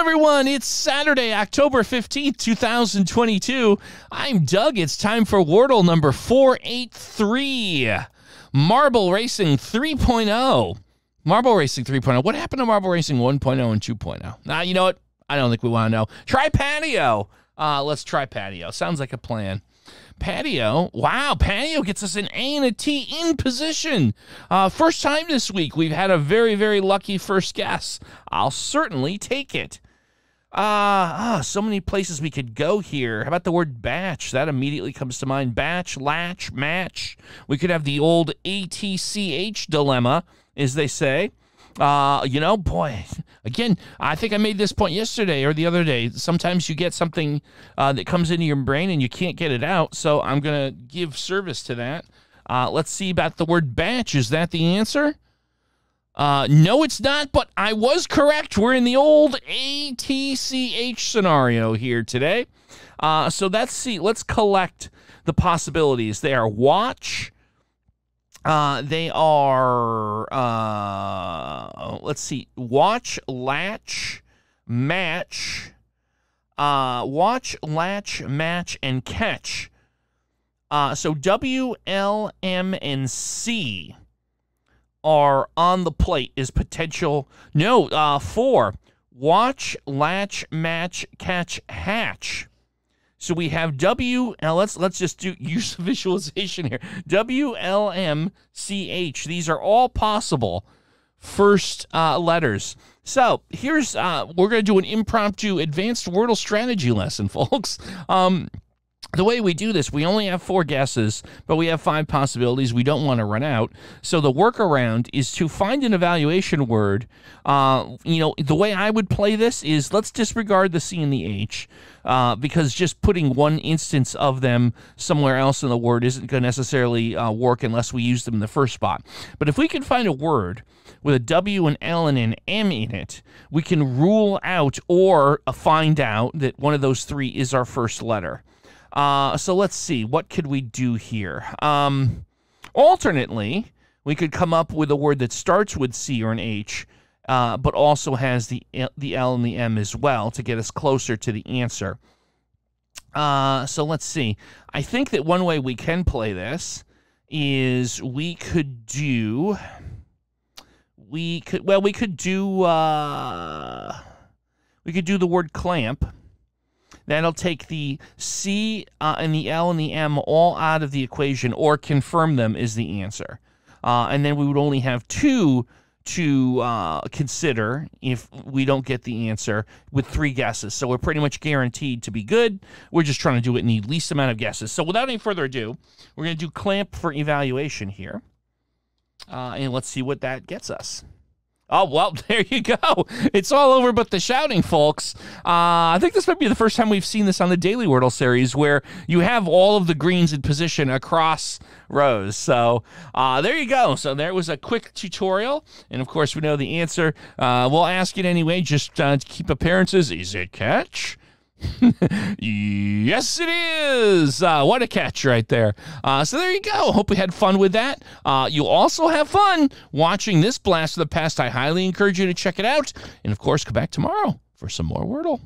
everyone. It's Saturday, October 15th, 2022. I'm Doug. It's time for Wordle number 483 Marble Racing 3.0. Marble Racing 3.0. What happened to Marble Racing 1.0 and 2.0? Now, you know what? I don't think we want to know. Try patio. Uh, let's try patio. Sounds like a plan. Patio. Wow, patio gets us an A and a T in position. Uh, first time this week. We've had a very, very lucky first guess. I'll certainly take it. Uh, ah, so many places we could go here. How about the word batch? That immediately comes to mind. Batch, latch, match. We could have the old ATCH dilemma, as they say. Uh, you know, boy, again, I think I made this point yesterday or the other day. Sometimes you get something uh, that comes into your brain and you can't get it out. So I'm going to give service to that. Uh, let's see about the word batch. Is that the answer? Uh, no, it's not, but I was correct. We're in the old ATCH scenario here today. Uh, so let's see. Let's collect the possibilities. They are watch, uh, they are, uh, let's see, watch, latch, match, uh, watch, latch, match, and catch. Uh, so W, L, M, and C are on the plate is potential. No, uh, four. Watch, latch, match, catch, hatch. So we have W. Now let's let's just do use visualization here. W L M C H. These are all possible first uh, letters. So here's uh, we're going to do an impromptu advanced Wordle strategy lesson, folks. Um, the way we do this, we only have four guesses, but we have five possibilities. We don't want to run out. So the workaround is to find an evaluation word. Uh, you know, the way I would play this is let's disregard the C and the H uh, because just putting one instance of them somewhere else in the word isn't going to necessarily uh, work unless we use them in the first spot. But if we can find a word with a W, and L, and an M in it, we can rule out or find out that one of those three is our first letter. Uh, so let's see, what could we do here? Um, alternately, we could come up with a word that starts with C or an H, uh, but also has the the L and the M as well to get us closer to the answer. Uh, so let's see. I think that one way we can play this is we could do we could well we could do uh, we could do the word clamp That'll take the C uh, and the L and the M all out of the equation or confirm them is the answer. Uh, and then we would only have two to uh, consider if we don't get the answer with three guesses. So we're pretty much guaranteed to be good. We're just trying to do it in the least amount of guesses. So without any further ado, we're going to do clamp for evaluation here. Uh, and let's see what that gets us. Oh, well, there you go. It's all over but the shouting, folks. Uh, I think this might be the first time we've seen this on the Daily Wordle series where you have all of the greens in position across rows. So uh, there you go. So there was a quick tutorial. And of course, we know the answer. Uh, we'll ask it anyway, just uh, to keep appearances. Is it catch? Yes, it is. Uh, what a catch right there. Uh, so there you go. Hope we had fun with that. Uh, you'll also have fun watching this Blast of the Past. I highly encourage you to check it out. And of course, come back tomorrow for some more Wordle.